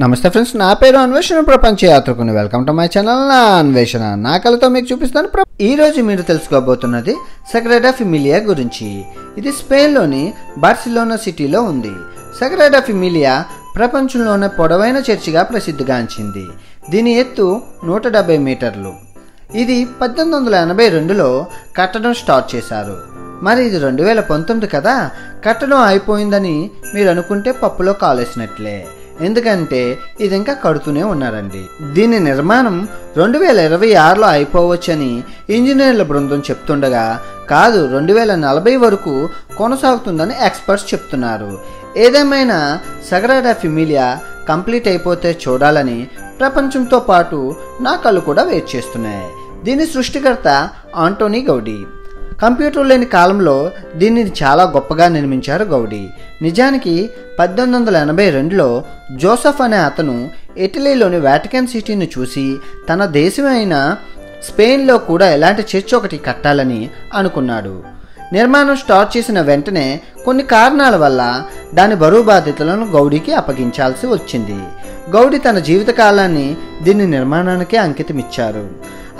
నమస్తే ఫ్రెండ్స్ నా పేరు అన్వేషణ ప్రపంచ యాత్రకుని. వెల్కమ్ టు మై ఛానల్ నా అన్వేషణ. నా కళతో మీకు చూపిస్తాను ఈ రోజు మీరు తెలుసుకోబోతున్నది సగ్రేడా ఫిమిలియా గురించి. ఇది స్పెయిన్లోని బార్సిలోనా సిటీలో ఉంది. సగ్రేడా ఫిమిలియా ప్రపంచంలోనే పొడవైన చర్చిగా ప్రసిద్ధిగాంచింది. దీని ఎత్తు నూట డెబ్బై మీటర్లు. ఇది పద్దెనిమిది వందల ఎనభై రెండులో కట్టడం స్టార్ట్ చేశారు. మరి ఇది రెండు వేల పంతొమ్మిది కదా? కట్టడం అయిపోయిందని మీరు అనుకుంటే పప్పులో కాలేసినట్లే. ఎందుకంటే ఇది ఇంకా కడుతూనే ఉన్నారండి. దీని నిర్మాణం రెండు వేల ఇరవై ఆరులో అయిపోవచ్చని ఇంజనీర్ల బృందం చెప్తుండగా కాదు రెండు వేల నలభై వరకు కొనసాగుతుందని ఎక్స్పర్ట్స్ చెప్తున్నారు. ఏదేమైనా సగరాడా ఫిమిలియా కంప్లీట్ అయిపోతే చూడాలని ప్రపంచంతో పాటు నా కళ్ళు కూడా వెయిట్ చేస్తున్నాయి. దీని సృష్టికర్త ఆంటోనీ గౌడీ. కంప్యూటర్ లేని కాలంలో దీనిని చాలా గొప్పగా నిర్మించారు గౌడీ. నిజానికి పద్దెనిమిది వందల ఎనభై రెండులో జోసఫ్ అనే అతను ఇటలీలోని వాటికన్ సిటీని చూసి తన దేశమైన స్పెయిన్లో కూడా ఎలాంటి చర్చ్ ఒకటి కట్టాలని అనుకున్నాడు. నిర్మాణం స్టార్ట్ చేసిన వెంటనే కొన్ని కారణాల వల్ల దాని బరువు బాధ్యతలను గౌడీకి అప్పగించాల్సి వచ్చింది. గౌడి తన జీవితకాలాన్ని దీని నిర్మాణానికి అంకితమిచ్చారు.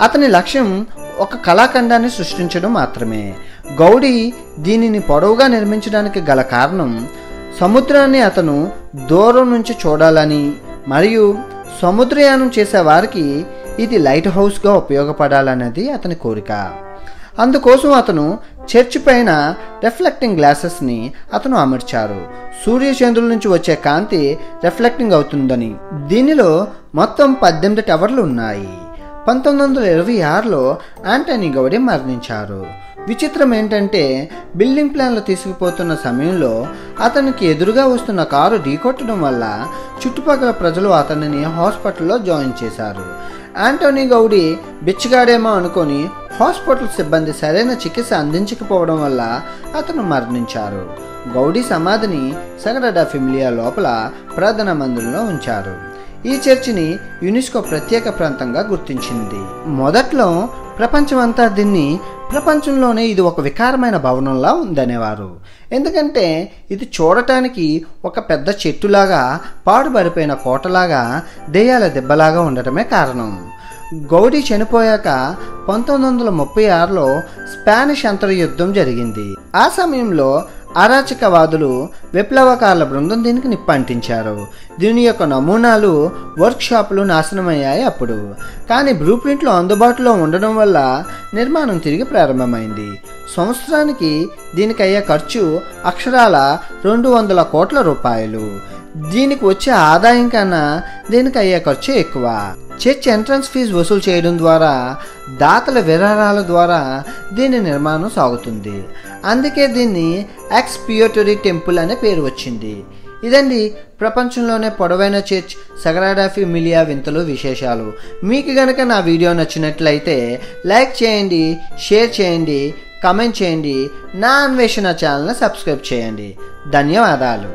అతని లక్ష్యం ఒక కళాఖండాన్ని సృష్టించడం మాత్రమే. గౌడి దీనిని పొడవుగా నిర్మించడానికి గల కారణం సముద్రాన్ని అతను దూరం నుంచి చూడాలని మరియు సముద్రయానం చేసేవారికి ఇది లైట్ హౌస్గా ఉపయోగపడాలన్నది అతని కోరిక. అందుకోసం అతను చర్చ్ పైన రిఫ్లెక్టింగ్ గ్లాసెస్ని అతను అమర్చారు. సూర్యచంద్రుల నుంచి వచ్చే కాంతి రిఫ్లెక్టింగ్ అవుతుందని. దీనిలో మొత్తం పద్దెనిమిది టవర్లు ఉన్నాయి. పంతొమ్మిది వందల ఇరవై ఆరులో ఆంటనీ గౌడి మరణించారు. విచిత్రం ఏంటంటే బిల్డింగ్ ప్లాన్లు తీసుకుపోతున్న సమయంలో అతనికి ఎదురుగా వస్తున్న కారు ఢీకొట్టడం వల్ల చుట్టుపక్కల ప్రజలు అతనిని హాస్పిటల్లో జాయిన్ చేశారు. ఆంటోనీ గౌడి బిచ్చగాడేమో అనుకొని హాస్పిటల్ సిబ్బంది సరైన చికిత్స అందించకపోవడం వల్ల అతను మరణించారు. గౌడీ సమాధిని సగరడా ఫిమిలియా లోపల ప్రార్థనా మందిరంలో ఉంచారు. ఈ చర్చిని యునెస్కో ప్రత్యేక ప్రాంతంగా గుర్తించింది. మొదట్లో ప్రపంచమంతా దీన్ని ప్రపంచంలోనే ఇది ఒక వికారమైన భవనంలా ఉందనేవారు. ఎందుకంటే ఇది చూడటానికి ఒక పెద్ద చెట్టులాగా పాడుబడిపోయిన కోటలాగా దెయ్యాల దెబ్బలాగా ఉండటమే కారణం. గౌడీ చనిపోయాక పంతొమ్మిది వందల ముప్పై ఆరులో స్పానిష్ అంతర్యుద్ధం జరిగింది. ఆ సమయంలో అరాచకవాదులు విప్లవకారుల బృందం దీనికి నిప్పంటించారు. దీని యొక్క నమూనాలు వర్క్షాపులు నాశనమయ్యాయి అప్పుడు. కానీ బ్లూ ప్రింట్లు అందుబాటులో ఉండడం వల్ల నిర్మాణం తిరిగి ప్రారంభమైంది. సంవత్సరానికి దీనికి అయ్యే ఖర్చు అక్షరాల రెండు వందల కోట్ల రూపాయలు. దీనికి వచ్చే ఆదాయం కన్నా దీనికి అయ్యే ఖర్చు ఎక్కువ. చర్చ్ ఎంట్రన్స్ ఫీజు వసూలు చేయడం ద్వారా దాతల విరాళాల ద్వారా దీని నిర్మాణం సాగుతుంది. అందుకే దీన్ని ఎక్స్పియోటరీ టెంపుల్ అనే పేరు వచ్చింది. ఇదండి ప్రపంచంలోనే పొడవైన చర్చ్ సగరాడాఫీ మిలియా వింతలు విశేషాలు. మీకు గనక నా వీడియో నచ్చినట్లయితే లైక్ చేయండి షేర్ చేయండి కమెంట్ చేయండి నా అన్వేషణ ఛానల్ని సబ్స్క్రైబ్ చేయండి. ధన్యవాదాలు.